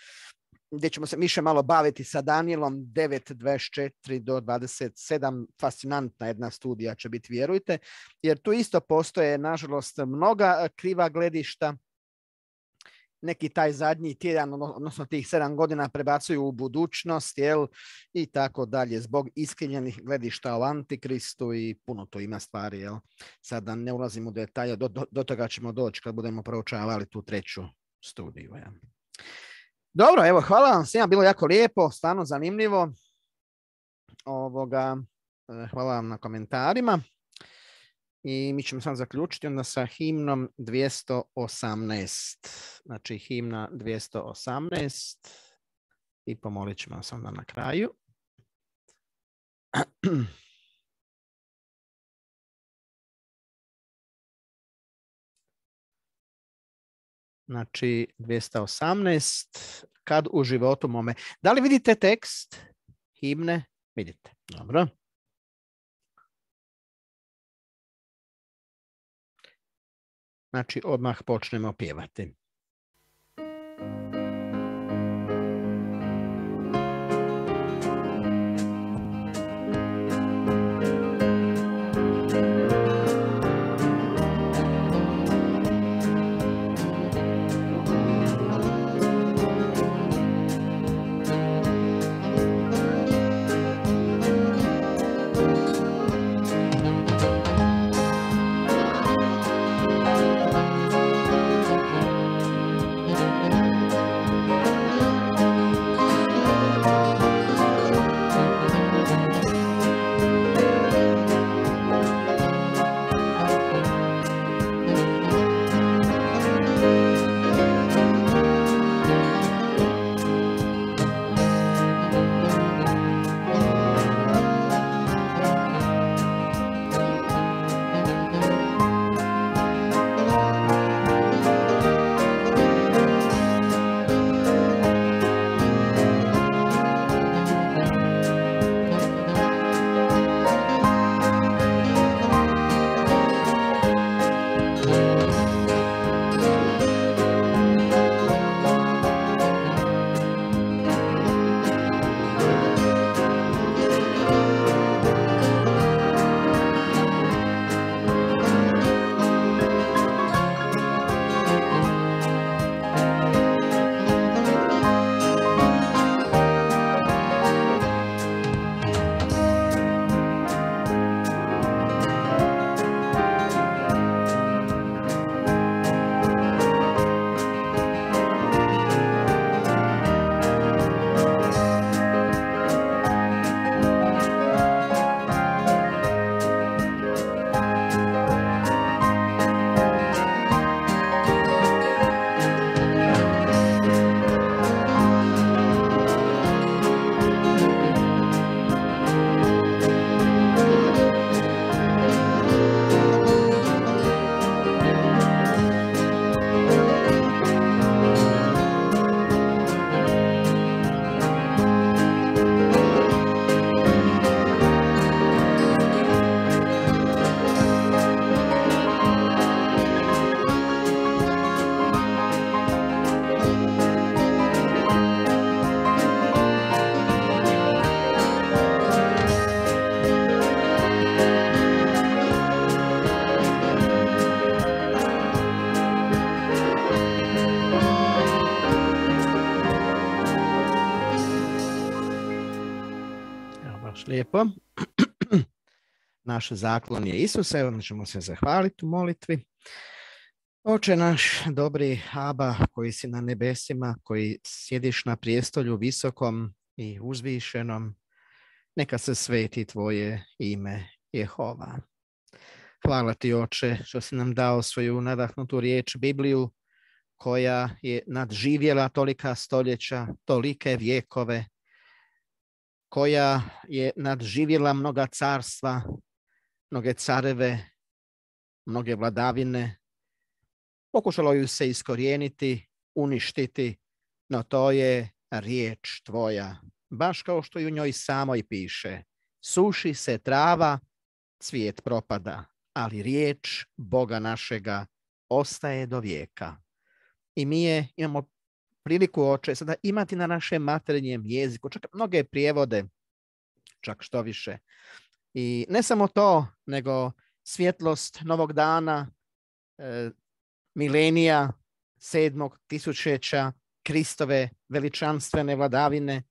Speaker 1: gdje ćemo se više malo baviti sa Danielom 9.24 do 27. Fascinantna jedna studija će biti, vjerujte, jer tu isto postoje, nažalost, mnoga kriva gledišta neki taj zadnji tjedan, ono, odnosno tih sedam godina prebacuju u budućnost, jel, i tako dalje, zbog iskrivljenih gledišta o Antikristu i puno to ima stvari, jel. Sad da ne ulazim u detalje, do, do, toga ćemo doći kad budemo proučavali tu treću studiju. Jel. Dobro, evo, hvala vam svima, bilo jako lijepo, stvarno zanimljivo. Ovoga, eh, hvala vam na komentarima. I mi ćemo sad zaključiti onda sa himnom 218. Znači himna 218. I pomolit ćemo vas onda na kraju. Znači 218. Kad u životu mome. Da li vidite tekst himne? Vidite. Dobro. Znači odmah počnemo pjevati. Lijepo. Naš zaklon je Isuse, evo ćemo se zahvaliti u molitvi. Oče naš, dobri Aba, koji si na nebesima, koji sjediš na prijestolju visokom i uzvišenom, neka se sveti tvoje ime Jehova. Hvala ti, oče, što si nam dao svoju nadahnutu riječ, Bibliju, koja je nadživjela tolika stoljeća, tolike vjekove, koja je nadživjela mnoga carstva, mnoge careve, mnoge vladavine. Pokušalo ju se iskorijeniti, uništiti, no to je riječ tvoja, baš kao što i u njoj samoj piše. Suši se trava, cvijet propada, ali riječ Boga našega ostaje do vijeka. I mi je imamo priliku oče sada imati na našem materinjem jeziku, čak mnoge prijevode, čak što više. I ne samo to, nego svjetlost novog dana, e, milenija, sedmog tisućeća, Kristove veličanstvene vladavine,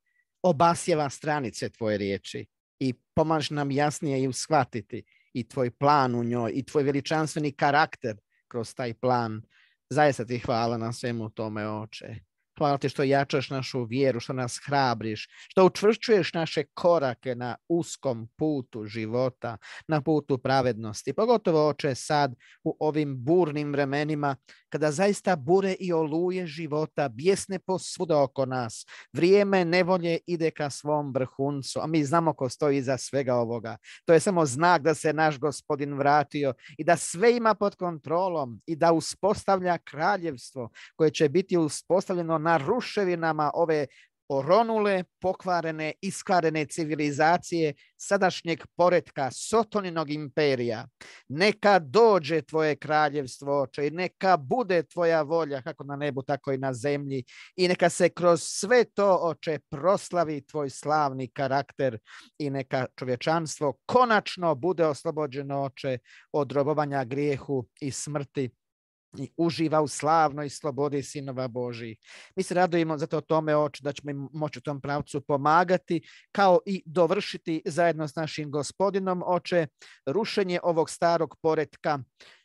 Speaker 1: obasjeva stranice tvoje riječi i pomaže nam jasnije ju shvatiti i tvoj plan u njoj i tvoj veličanstveni karakter kroz taj plan. Zaista ti hvala na svemu tome, oče. Hvala ti što jačaš našu vjeru, što nas hrabriš, što učvršćuješ naše korake na uskom putu života, na putu pravednosti. Pogotovo oče sad u ovim burnim vremenima kada zaista bure i oluje života bjesne posvuda oko nas. Vrijeme nevolje ide ka svom vrhuncu, a mi znamo ko stoji iza svega ovoga. To je samo znak da se naš gospodin vratio i da sve ima pod kontrolom i da uspostavlja kraljevstvo koje će biti uspostavljeno na ruševinama ove oronule, pokvarene, iskvarene civilizacije sadašnjeg poretka Sotoninog imperija. Neka dođe tvoje kraljevstvo, oče, i neka bude tvoja volja, kako na nebu, tako i na zemlji. I neka se kroz sve to, oče, proslavi tvoj slavni karakter i neka čovječanstvo konačno bude oslobođeno, oče, od robovanja grijehu i smrti i uživa u slavnoj slobodi sinova Božih. Mi se radujemo zato o tome oči da ćemo im moći u tom pravcu pomagati kao i dovršiti zajedno s našim gospodinom oče rušenje ovog starog poretka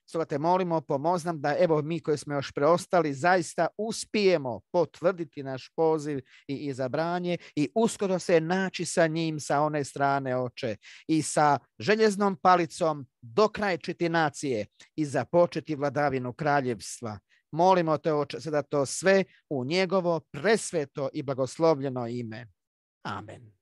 Speaker 1: Stoga te molimo, pomoz nam da evo mi koji smo još preostali zaista uspijemo potvrditi naš poziv i izabranje i uskoro se naći sa njim sa one strane oče i sa željeznom palicom dokrajčiti nacije i započeti vladavinu kraljevstva. Molimo te oče sada to sve u njegovo presveto i blagoslovljeno ime. Amen.